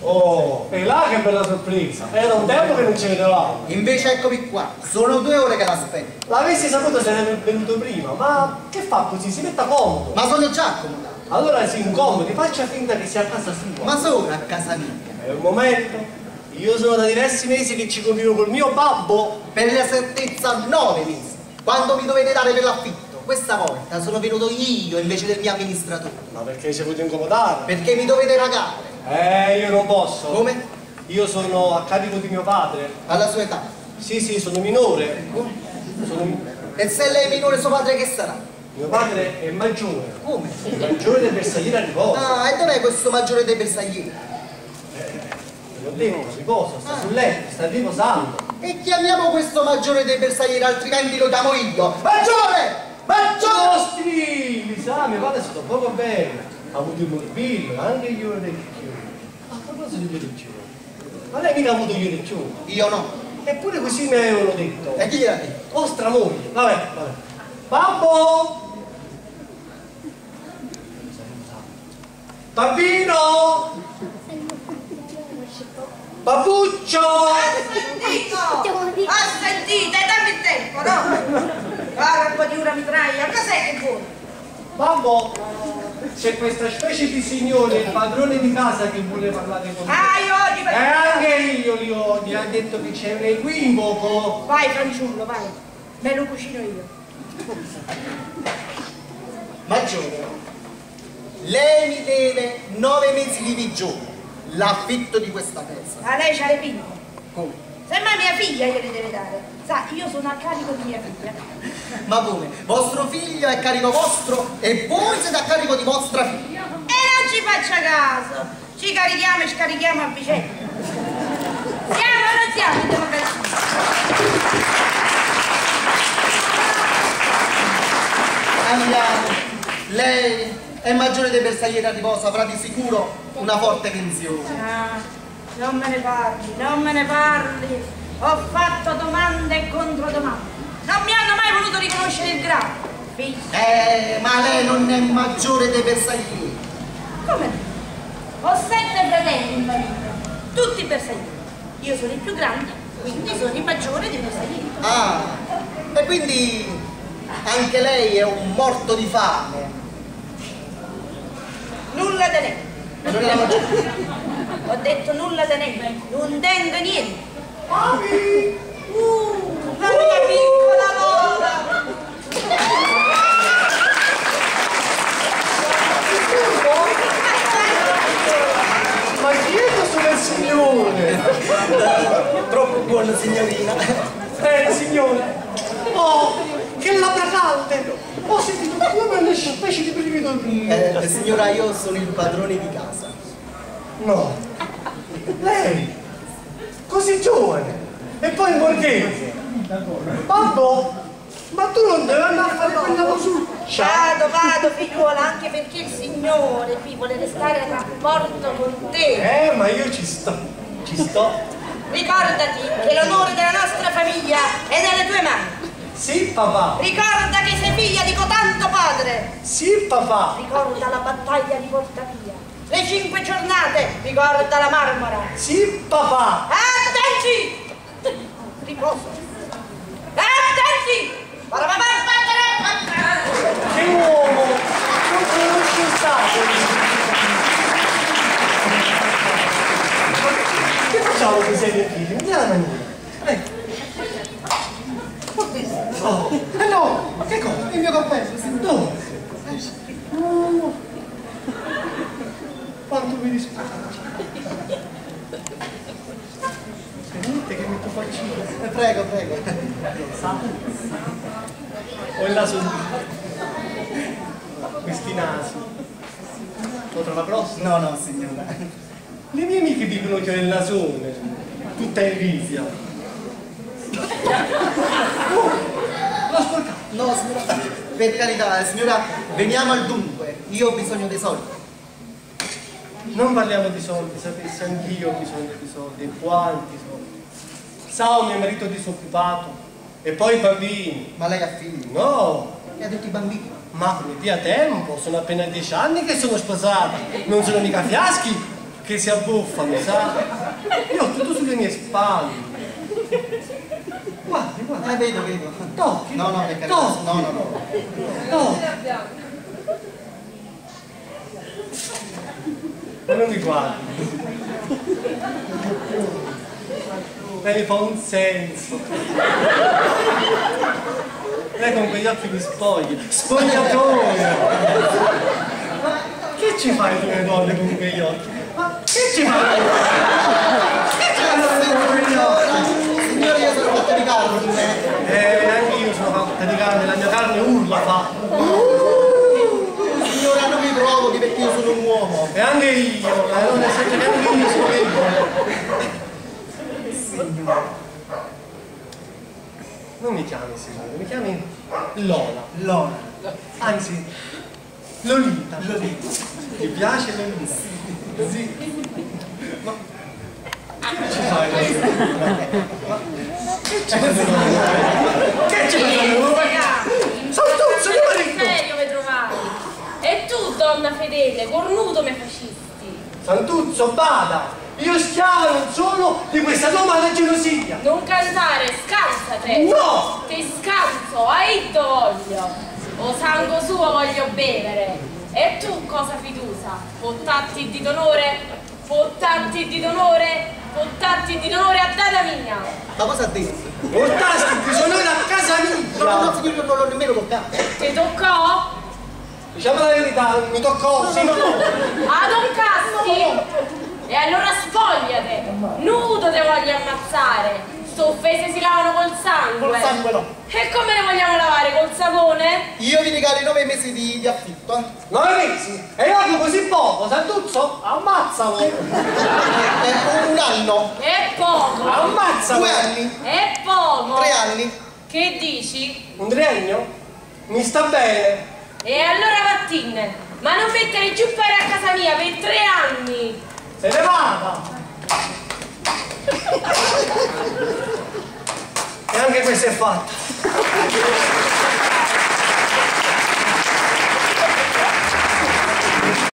Oh, e là che bella sorpresa! Era un tempo che non ci vedevamo. Invece eccomi qua, sono due ore che l'aspetto. L'avessi saputo se ne venuto prima, ma che fa così? Si metta comodo. Ma sono già accomodato. Allora si incomodi, faccia finta che sia a casa sua. Ma sono a casa mia. È un momento. Io sono da diversi mesi che ci convivo col mio babbo. Per la certezza nove mesi. Quando mi dovete dare per l'affitto? Questa volta sono venuto io invece del mio amministratore. Ma perché ci volete incomodare? Perché mi dovete pagare. Eh, io non posso. Come? Io sono a carico di mio padre. Alla sua età. Sì, sì, sono minore. Sono... E se lei è minore suo padre che sarà? Mio padre è maggiore. Come? Il maggiore del bersagliere a riposo. Ah, e dov'è questo maggiore dei bersaglieri? L'ho detto, riposo, sta sul letto, sta riposando. E chiamiamo questo maggiore dei bersaglieri, altrimenti lo chiamo io. Maggiore! Mio padre è stato poco bene. Ha avuto il morbillo, anche gli orecchioni. A proposito di orecchioni, ma lei mica ha avuto gli orecchioni? Io no. Eppure così mi avevano detto. E chi gliel'ha detto? Vostra moglie, vabbè, vabbè. Babbo! Bambino! Babbuccio! Sentito! Ha sentito, e dammi il tempo, no? Guarda un po' di una mitraia, cos'è che vuoi? Babbo, c'è questa specie di signore, il padrone di casa che vuole parlare con me. Ah, io oggi E per... anche io li odio, ha detto che c'è un equivoco. Vai fanciullo, vai. Me lo cucino io. Maggiore, lei mi deve nove mesi di digiuno, l'affitto di questa casa. Ma lei c'ha le pinne. Come? Semmai mia figlia gliele deve dare. Sa, io sono a carico di mia figlia. Ma come? Vostro figlio è a carico vostro e voi siete a carico di vostra figlia. E non ci faccia caso. Ci carichiamo e scarichiamo a vicenda. Siamo o non siamo in democrazia? Andiamo. Lei è maggiore dei bersaglieri a riposo, avrà di sicuro una forte pensione. Ah, non me ne parli, non me ne parli. Ho fatto domande e controdomande. Non mi hanno mai voluto riconoscere il grado. Figlio. Eh, ma lei non è maggiore dei bersaglieri. Come? Ho sette fratelli in famiglia, tutti bersaglieri. Io sono il più grande, quindi sono il maggiore dei bersaglieri. Ah, e quindi anche lei è un morto di fame. Nulla da ne. Non è la maggiore. Ho detto nulla da ne. Non tengo niente. Mami! Uh, la mia piccola Lola. Ma chi è questo bel signore? Troppo buona signorina. Eh, signore! Oh, che labbra calde! Ho sentito come una specie di brivido Eh, signora, io sono il padrone di casa. No! Lei! Così giovane! E poi in borghese! Babbo! Ma tu non devi andare a fare quella cosuccia! Vado, vado figliuola, anche perché il Signore qui vuole restare a rapporto con te. Eh, ma io ci sto! Ci sto! Ricordati che l'onore della nostra famiglia è nelle tue mani. Sì, papà! Ricorda che sei figlia di cotanto padre. Sì, papà! Ricorda la battaglia di Portapia. Le cinque giornate. Ricorda la marmora. Sì, papà! Attenti! Riposo. Attenti! Che uomo! Non conosce stato! Che facciamo con sei miei figli? Andiamo mangiare! Ecco! Oh, eh no! Ma che cosa? Il mio cappello. Dove? Oh. Dispiace! Vedete che metto faccino? Prego, prego. Ho il naso. Questi nasi. Lo trova grosso? No, no, signora. Le mie amiche dicono che ho il nasone. Tutta invidia. Oh, l'ho sporcato. No, signora. Per carità, signora, veniamo al dunque. Io ho bisogno dei soldi. Non parliamo di soldi, sapessi, anch'io ho bisogno di soldi. E quanti soldi? Sa, ho mio marito disoccupato. E poi i bambini. Ma lei ha figli? No, E ha tutti i bambini? Ma come via tempo, sono appena dieci anni che sono sposata. Non sono mica fiaschi che si abbuffano, sa? Io ho tutto sulle mie spalle. Guardi, guardi. Eh, vedo, vedo. Tocchi. No, no, perché Tocchi. no, no, no. Tocchi. Ma non mi guardi. Lei fa un senso. Lei con quegli occhi mi spoglia. Spogliatoio! Ma che ci fai tu le donne con quegli occhi? Ma che ci fai? Che ci fai con quegli occhi? Signore, io sono fatto di carne. Eh, anche io sono fatta di carne, la mia carne urla fa. Provochi perché io sono un uomo. E anche io, eh, non nel senso che anche io sono debole. Non mi chiami signore, mi chiami Lola. Lola. Anzi, Lolita. Lolita. Ti piace Lolita? Sì. Ma che ci fai? Ma che ci fai? Che ci fai donna fedele, cornuto mi fascisti. Santuzzo, bada! Io schiavo non sono di questa tua mala gelosia! Non cantare, scansate. No! Ti scanso, hai voglio. O sangue suo voglio bevere. E tu cosa fiducia? Pottatti di d'onore? Pottatti di d'onore? Pottatti di d'onore a data mia. Ma cosa ha detto? Portasti il disonore a casa No, no, mia! signore, non l'ho nemmeno toccato. Ti toccò? Diciamo la verità, mi toccò, sì, no, no! Ad un casti? E allora spogliate! Nudo te voglio ammazzare! Sto offese si lavano col sangue! Col sangue no. E come le vogliamo lavare? Col sapone? Io vi regalo i nove mesi di, di affitto. eh. Nove mesi! E io così poco, Santuzzo? Ammazzalo! Eh, un, un anno, È poco! Ammazzalo! due anni, È poco! tre anni. Che dici? Un triennio? Mi sta bene! E allora vattinne! Ma non mettere giù per a casa mia per tre anni! Se ne vada! E anche questo è fatto!